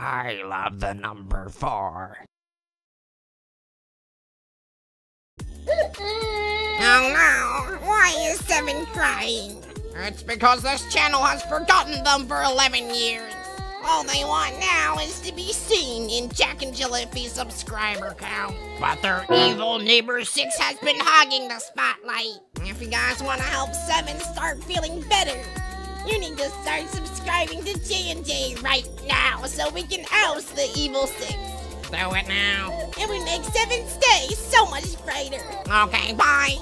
I love the number four. Oh no, why is Seven crying? It's because this channel has forgotten them for 11 years. All they want now is to be seen in Jack and Jeffly's subscriber count. But their evil neighbor Six has been hogging the spotlight. If you guys want to help Seven start feeling better, you need to start subscribing to J&J right now so we can oust the evil Six. Do it now. It would make Seven's day so much brighter. Okay, bye.